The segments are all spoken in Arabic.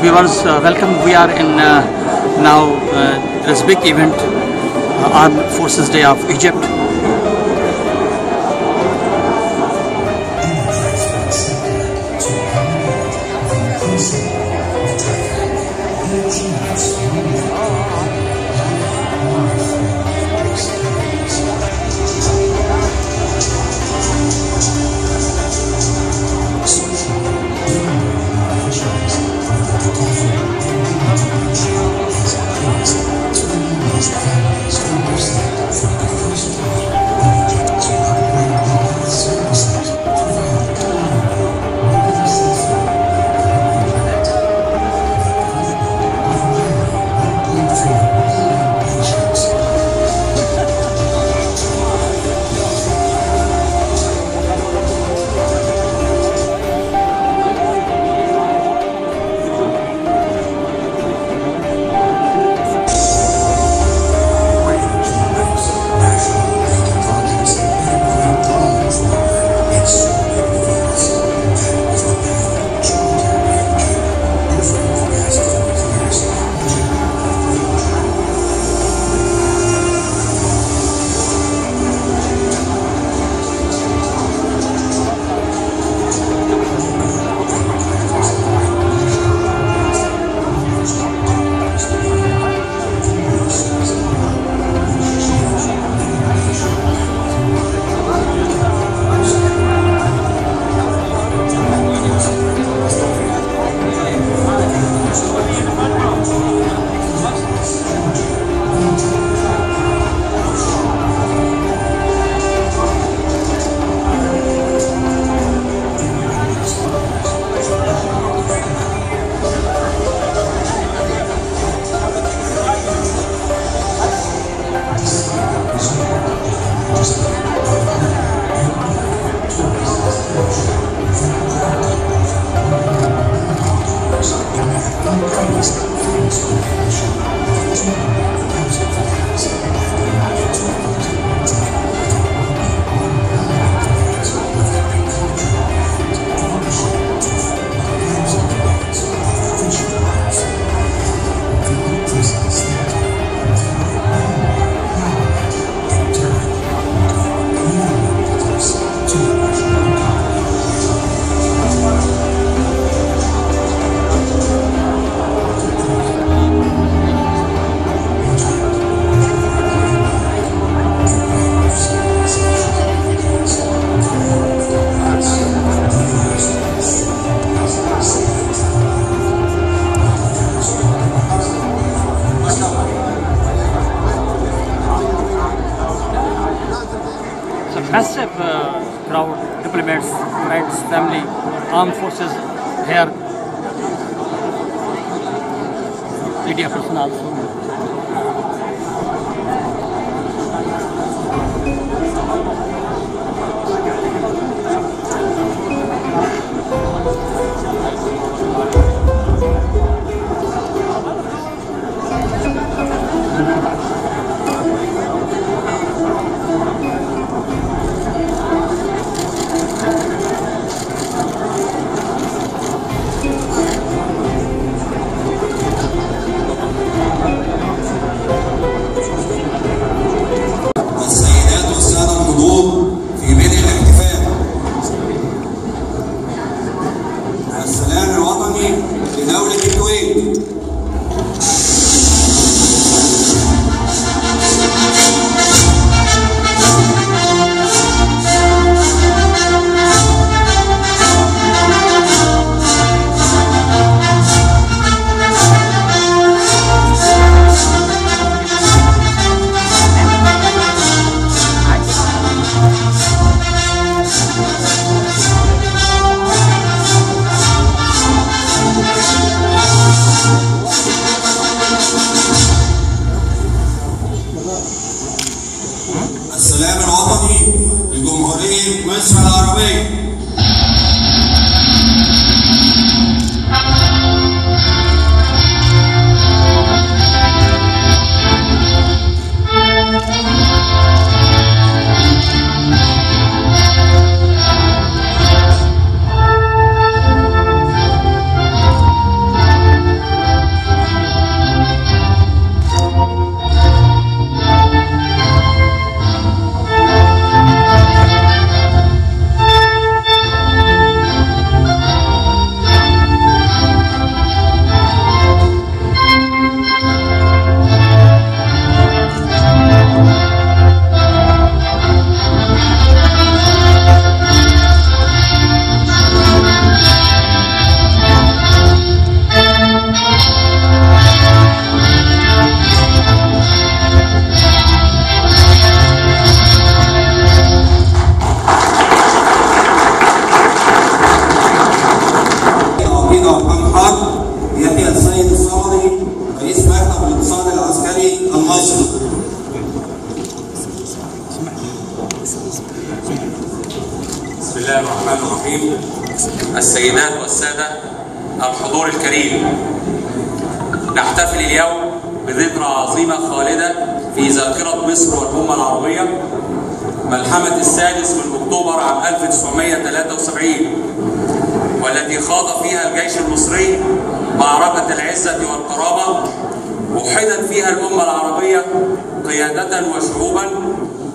Viewers, uh, welcome. We are in uh, now uh, this big event, uh, Armed Forces Day of Egypt. Massive uh, crowd, diplomats, friends, family, armed forces here. Media personnel. لدولة الحضور الكريم. نحتفل اليوم بذكرى عظيمة خالدة في ذاكرة مصر والأمة العربية. ملحمة السادس من أكتوبر عام 1973 والتي خاض فيها الجيش المصري معركة العزة والكرامة وحدت فيها الأمة العربية قيادة وشعوبا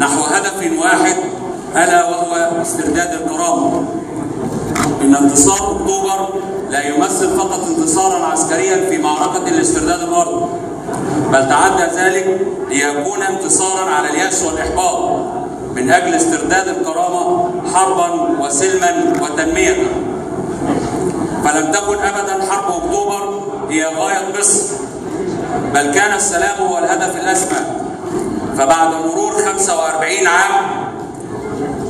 نحو هدف واحد ألا وهو استرداد الكرامة إن انتصار أكتوبر انتصارا عسكريا في معركة الاسترداد الأرض. بل تعدى ذلك ليكون انتصارا على اليأس والإحباط من أجل استرداد الكرامة حربا وسلما وتنمية. فلم تكن أبدا حرب أكتوبر هي غاية مصر بل كان السلام هو الهدف الأسمى. فبعد مرور 45 عام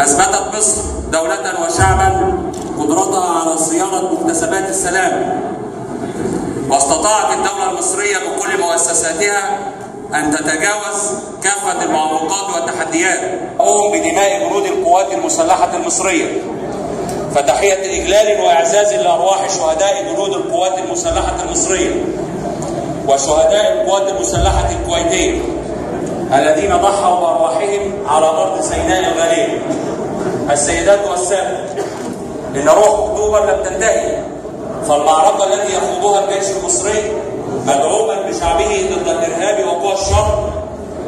أثبتت مصر دولة وشعبا قدرتها على صيانة مكتسبات السلام. واستطاعت الدولة المصرية بكل مؤسساتها أن تتجاوز كافة المعوقات والتحديات قوم بدماء جنود القوات المسلحة المصرية فتحية إجلال وإعزاز لأرواح شهداء جنود القوات المسلحة المصرية وشهداء القوات المسلحة الكويتية الذين ضحوا بأرواحهم على أرض سيناء الغالية. السيدات والسادة إن روح أكتوبر لم تنتهي. فالمعركة التي يخوضها الجيش المصري مدعوما بشعبه ضد الإرهاب وقوى الشر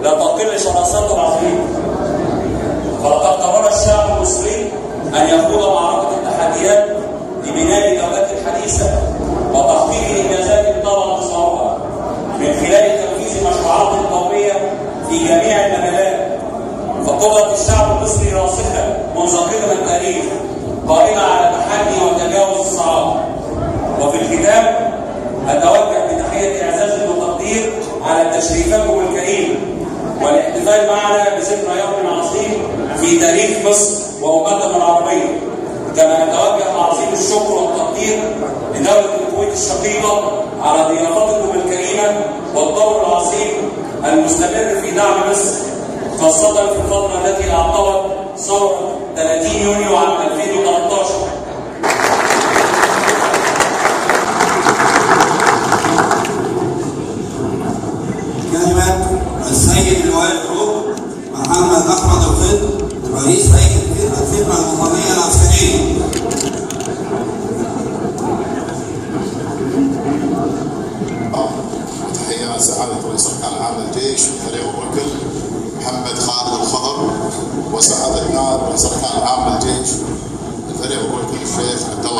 لا تقل شراسته العظيمة فلقد قرر الشعب المصري أن يخوض معركة التحديات لبناء دولة حديثة وتحقيق إنجازات طال انتصارها من خلال تنفيذ مشروعات قومية في جميع المجالات. فقدرة الشعب المصري راسخة منذ قدم التاريخ قائمة الختام أتوجه بتحية إعزاز وتقدير على تشريفكم الكريم والاحتفال معنا بذكرى يوم عظيم في تاريخ مصر وأمتنا العربية. كما نتوجه عظيم الشكر والتقدير لدولة الكويت الشقيقة على ضيافتكم الكريمة والدور العظيم المستمر في دعم مصر خاصة في الفترة التي أعقبت ثورة 30 يونيو عام 2013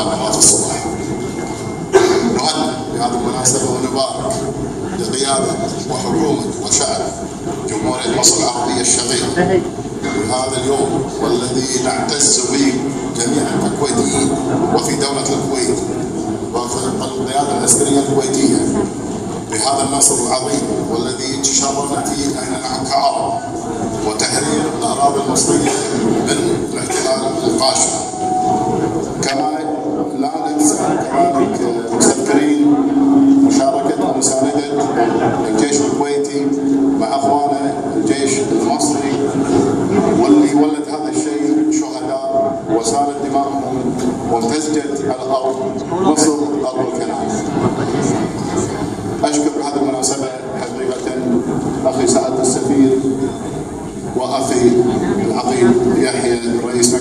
نواف الصباح. نهنئ بهذه المناسبة ونبارك لقيادة وحكومة وشعب جمهورية مصر العربية الشقيقة بهذا اليوم والذي نعتز به جميعا ككويتيين وفي دولة الكويت وفي القيادة العسكرية الكويتية بهذا النصر العظيم والذي تشرفنا فيه إحنا كعرب وتحرير الأراضي المصرية من الاحتلال القاشم. الجيش الكويتي مع أخوانه الجيش المصري واللي ولد هذا الشيء شهداء وسالت دماءهم وامتزجت على ارض مصر أرض الكنائس. أشكر بهذه المناسبة حقيقة أخي سعاده السفير وأخي العقيد يحيى رئيس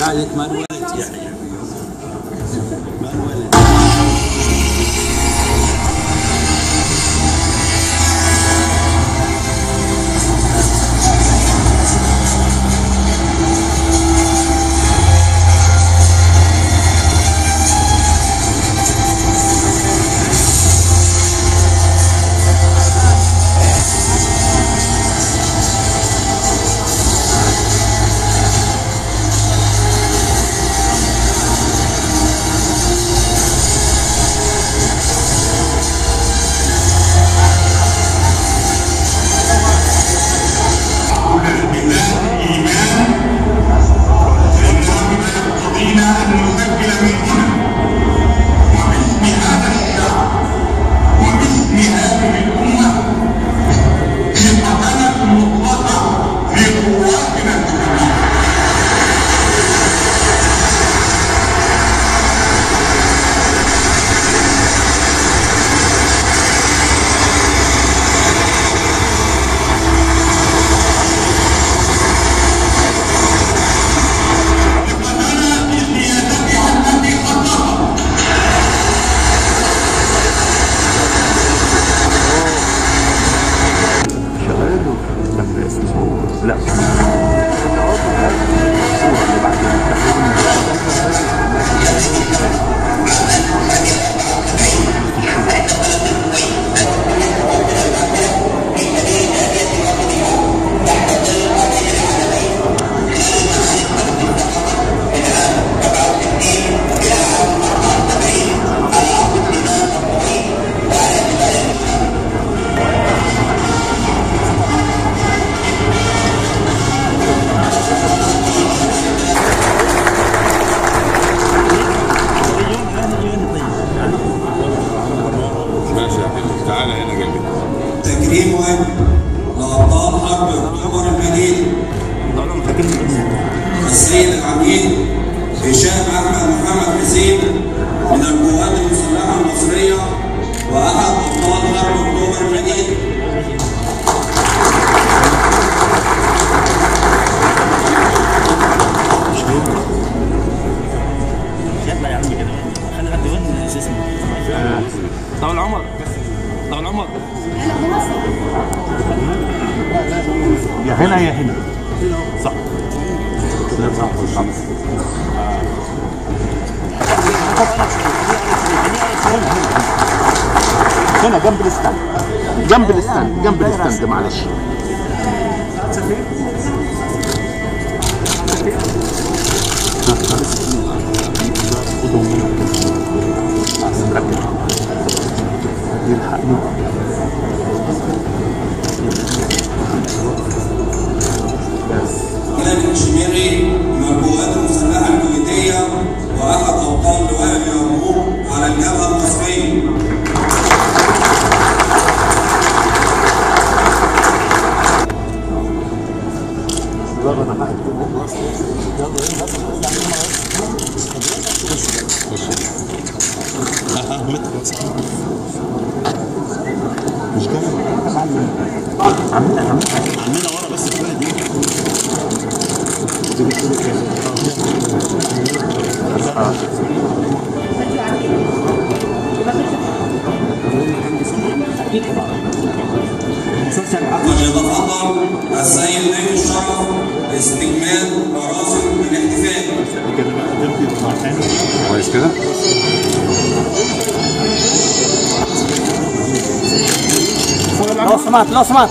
قاعدة ما انولدت يعني No. جنب ال stand جنب ال stand جنب ال stand معلش. يلحقني ملك الشميري من القوات المسلحة الكويتية وأحد أبطال لواء اليرموك على الجبهة Gracias. وليتفضل السيد نجم الشرف لاستكمال مراسم الاحتفال. كويس كده. لو سمحت لو سمحت.